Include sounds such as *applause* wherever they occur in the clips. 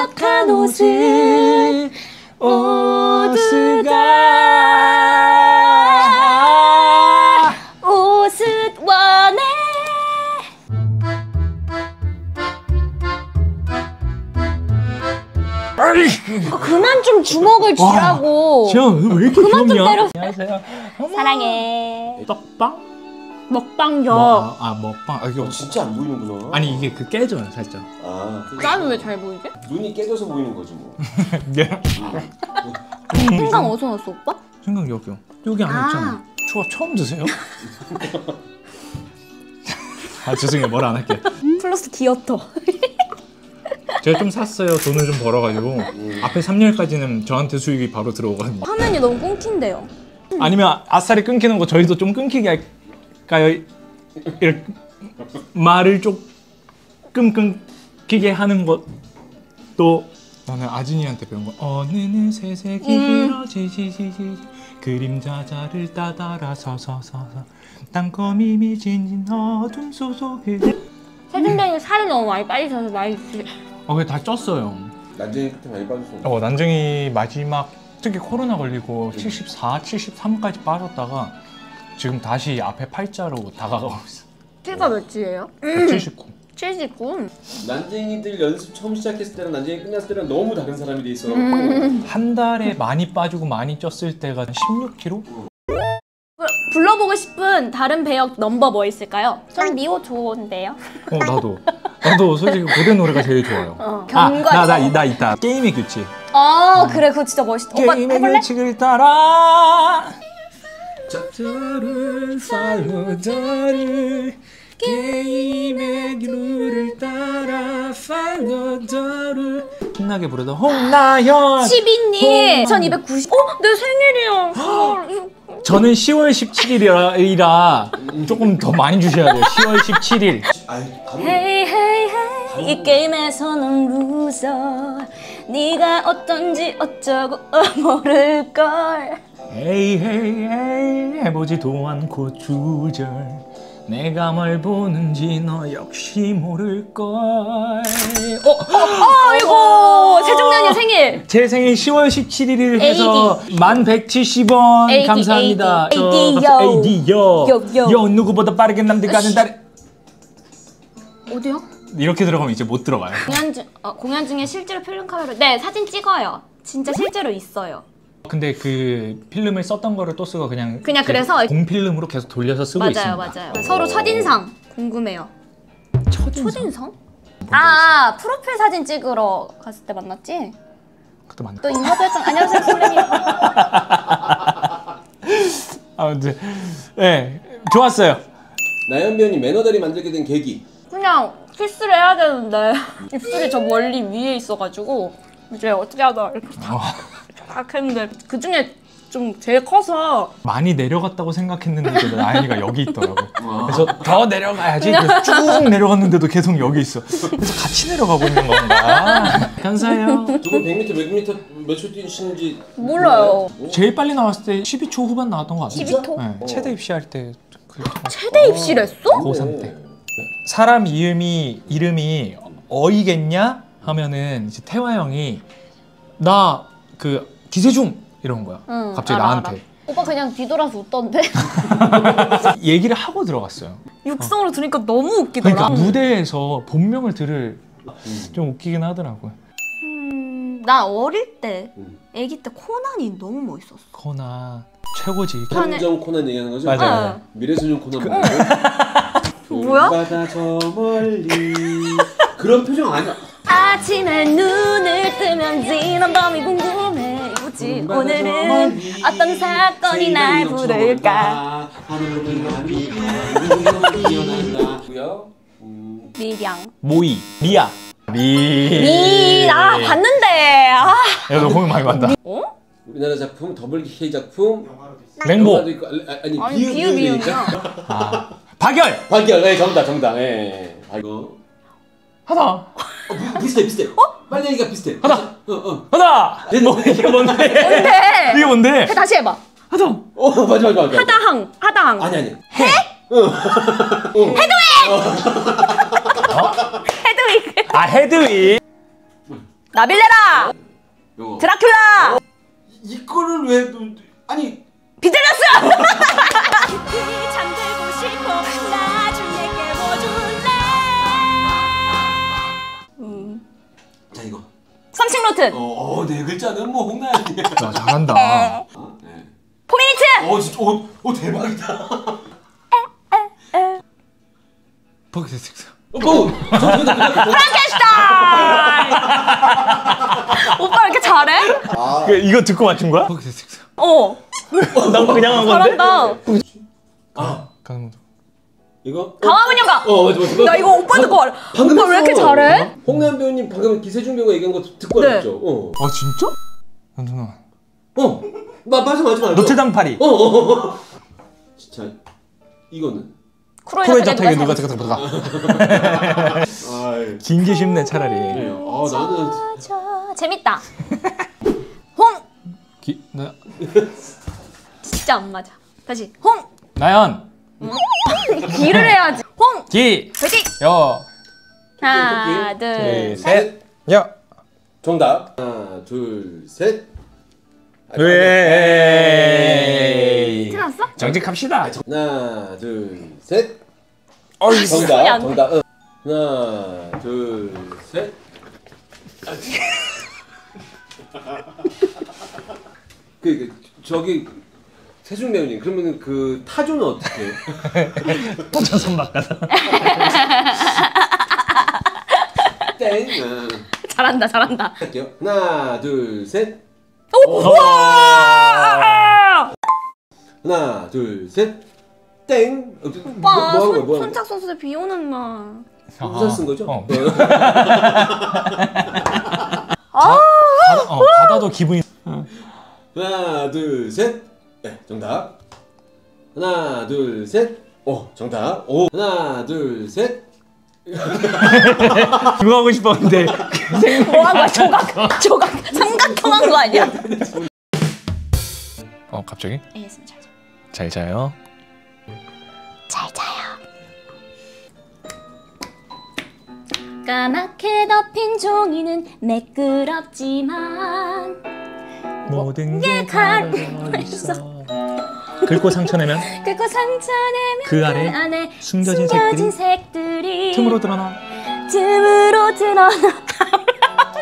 완벽한 옷을 옷가 옷을 원해. 아, 그만 좀 주먹을 쥐라고. 왜 이렇게 그만 좀 때려. 안녕하세요. 사랑해. 떡빵? 먹방요 뭐, 아 먹빵. 아 이거 어, 진짜 안 보이는구나. 아니 이게 그 깨져요 살짝. 아, 그 나는 왜 잘 보이지? 눈이 깨져서 보이는 거지 뭐. *laughs* 네. 생강 어디서 넣었어 오빠? 생각 여기요. 여기 안에 아. 있잖아. 초밥 처음 드세요? *laughs* 아 죄송해요 뭘 안 할게. 플러스 디어터 *laughs* 제가 좀 샀어요. 돈을 좀 벌어가지고 앞에 3년까지는 저한테 수익이 바로 들어오거든요. 화면이 너무 끊긴대요 아니면 아싸리 끊기는 거 저희도 좀 끊기게 할 까요? 이렇게 말을 조금 끊기게 하는 것도 나는 아진이한테 배운 거. 어느느 새색이 길어지지지지. 그림자자를 따다라 서서서서. 땅거미 미진 어둠 속에 세준병이 살이 너무 많이 빠지셔서 많이 드- 어 그게 다 쪘어요. 난쟁이 끝에 많이 빠졌어. 어 난쟁이 마지막 특히 코로나 걸리고 74, 73까지 빠졌다가 지금 다시 앞에 팔자로 다가가고 있어. 키가 몇이에요? 79. 79 난쟁이들 연습 처음 시작했을 때랑 난쟁이 끝났을 때랑 너무 다른 사람이 돼 있어. 한 달에 많이 빠지고 많이 쪘을 때가 16kg? 불러보고 싶은 다른 배역 넘버 뭐 있을까요? 전 미호 좋은데요 어 나도. 나도 솔직히 고대 노래가 제일 좋아요. 어, 아, 경과 나, 나, 이- 나 있다. 게임의 규칙. 어 그래 그거 진짜 멋있다 오빠 게임의 해볼래? 규칙을 따라. 자, 저를 follow 저를 게임의 룰을 따라 follow 저를 신나게 부르다 홍나현. 시비님. 전 290. 어? 내 생일이야. *gasps* 저는 10월 17일이라 조금 더 많이 주셔야 돼요. 10월 17일. 아이, 바로 헤이 헤이 헤이 이 게임에서는 루저 네가 어떤지 어쩌고 어, 모를걸 에이 에이 에이 해보지도 않고 주절. 내가 뭘 보는지 너 역시 모를걸. 어? 아이고 세종대왕님 생일. 제 생일 10월 17일을 해서 만 170원 AD, 감사합니다. AD, 저 AD, AD 요. 요, 요. 요 누구보다 빠르게 남들 가는 달. 어디요? 이렇게 들어가면 이제 못 들어가요. 공연 중 어, 공연 중에 실제로 필름 카메라 네 사진 찍어요. 진짜 실제로 있어요 근데 그 필름을 썼던 거를 또 쓰고 그냥 그냥 그래서- 공필름으로 계속 돌려서 쓰고 맞아요 있습니다 맞아요 서로 첫인상 궁금해요 첫인상? 첫인상? 아 프로필 사진 찍으러 갔을 때 만났지? 그것도 맞나? 또 인사도 했잖아 안녕하세요 선배님 *laughs* 아무튼 네 좋았어요 나연변이 매너다리 만들게 된 계기. 그냥 키스를 해야 되는데 입술이 저 멀리 위에 있어가지고 이제 어떻게 하다 이렇게 딱, 딱 했는데 그 중에 좀 제일 커서 많이 내려갔다고 생각했는데도 나연이가 여기 있더라고. *laughs* 그래서 더 내려가야지. 그래서 쭉 내려갔는데도 계속 여기 있어. 그래서 같이 내려가고 있는 건가? 감사해요. 두분 100m 몇 미터 몇초 뛰시는지 몰라요. 제일 빨리 나왔을 때 12초 후반 나왔던 것 같아요. 12초? 네, 최대 입시할 때 그, 최대 입시랬어? 고3 때. 사람 이름이 이름이 어이겠냐? 하면은 이제 태화 형이 나그 기세중 이런 거야 응, 갑자기 알아, 나한테 알아. 오빠 그냥 뒤돌아서 웃던데 *laughs* 얘기를 하고 들어갔어요 육성으로 들으니까 너무 웃기더라. 그러니까 무대에서 본명을 들을 좀 웃기긴 하더라고요 음, 나 어릴 때, 음. 아기 때 코난이 너무 멋있었어. 코나 최고지. 현정 코난 얘기하는 거죠? 맞아요. 어. 미래소년 코난 그-? *laughs* 뭐야? 바다 저 멀리 그런 표정 아니야? 아침에 눈을 뜨면 지난 밤이 궁금 해. 뭐지? 오늘은 어떤 사건이 날 부를까? 고요 음, 미량. 모이 미야 미 미, 아, 봤는데. 아. 야너 공연 많이 봤다 어? 우리나라 작품 더블 K 작품 랭보 있고, 아니, 아니 아니, 비읍 비읍, 비읍이니까 비읍이야. 아 박열 박열 네 정답 정답 예, 예. 아, 이거 하나 어, 비- 비슷해 비슷해 어? 얘기가 비슷해 하나. 어 어 하나 뭐 이게 뭔데 뭔데? 이게 뭔데 다시 해봐. 하나 어, 맞아 맞아 맞아 하다항, 하다항. 아니 아니 해 헤드윅. 아 헤드윅 나빌레라! 요거. 드라큘라! 이거를 왜 아니 비틀렸어! *laughs* 3층 로튼. 어, 어, 네 글자는 뭐 홍나야. 잘한다. 네. 어, 네. 포미니트. 어, 진짜, 어, 어 대박이다. 버킷 식사. 어, 뭐? 프랑켄슈타. 오빠 이렇게 잘해? 아. 그, 이거 듣고 맞춘 거야? 버킷 식사. 어. 어. 난 그냥 한 건데? 잘한다. 아. 가는 이거? 강화문연가! 어, 맞아, 맞아. 나 이거 오빠 듣고 알아. 방금 오빠 왜 이렇게 했어. 잘해? 홍나연 배우님 방금 기세중 배우가 얘기한 거 듣고 네. 알았죠? 어. 아 진짜? 현준아. 어. 마, 맞아, 맞아, 맞아. 노트담 파리. 어, 어, 어. 진짜 이거는. 자택에 자택에 누가 누가? 잠깐 잠깐. 아, *laughs* 긴게 쉽네 차라리. 네. 아, 나는 저, 재밌다. *laughs* 홍! 기, 나, 진짜 안 맞아. 다시. 홍! 나연. 기를 해야지. 홍! 기. 화이팅! 여. 하나, 둘, 둘, 셋. 셋. 여. 정답. 하나, 둘, 셋. 아, 왜? 틀었어? 정직합시다. 하나, 둘, 셋. 어이, 손이 정답. 안 정답. 응. 하나, 둘, 셋. *laughs* 그, 그 저기 배우님 그러면 그 타조는 어떻게? 손 *laughs* 바꿔서. 땡. 응. 잘한다, 잘한다. 할게요. 하나, 둘, 셋. 아! 하나, 둘, 셋. 땡. 어, 뭐, 뭐 오빠? 손, 뭐 하는 손짝 선수의 비 오는 날. 우산 쓴 거죠? 어. 아! 바다, 어, 바다도 기분이. *laughs* 하나, 둘, 셋. 네, 정답. 하나, 둘, 셋. 오, 정답. 오. 하나, 둘, 셋. *laughs* 그거 하고 싶었는데. 뭐한 거야? 조각, 조각, 삼각형 한 거 아니야? 어 갑자기? ASMR 잘 자. 잘 자요. 잘 자요. 까맣게 덮인 종이는 매끄럽지만 모든 게게 가려져 가려져 있어. 긁고 상처내면? 그거 상처내면 그 아래 안에 숨겨진 숨겨진 색들이 틈으로 드러나. 틈으로 드러나.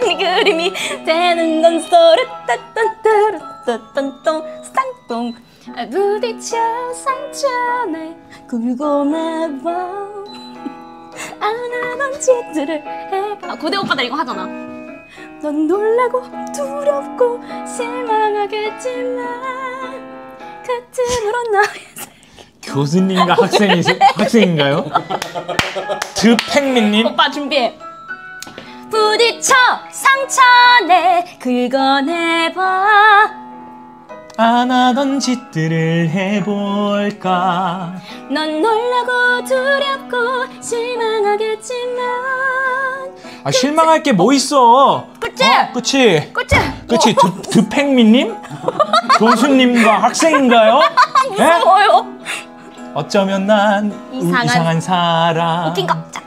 이 *laughs* 그림이 되는 건 소르 따딴따르 따딴똥 쌍똥 부딪혀 상처내 굴고 안 하던 짓들을 해봐. 아, 고대 오빠들 이거 하잖아 넌 놀라고 두렵고 실망하겠지만 그 틈으로 너의 교수님과 학생이 학생인가요? 드팽민님. 오빠 준비해. 부딪혀 상처 내 긁어내봐 안 하던 짓들을 해볼까. 넌 놀라고 두렵고 실망하겠지만 아 실망할 게 뭐 있어? 그치? 어, 그치? 그치? 그치? 드, 드팽민님? *laughs* 교수님과 학생인가요? *laughs* 예? 무서워요 어쩌면 난 이상한- 이상한, 사람. 웃긴 거 자,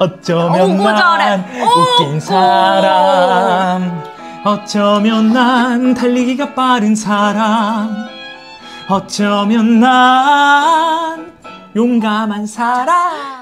어쩌면 어우, 난 잘해. 웃긴 사람. 어쩌면 난 달리기가 빠른 사람. 어쩌면 난 용감한 사람.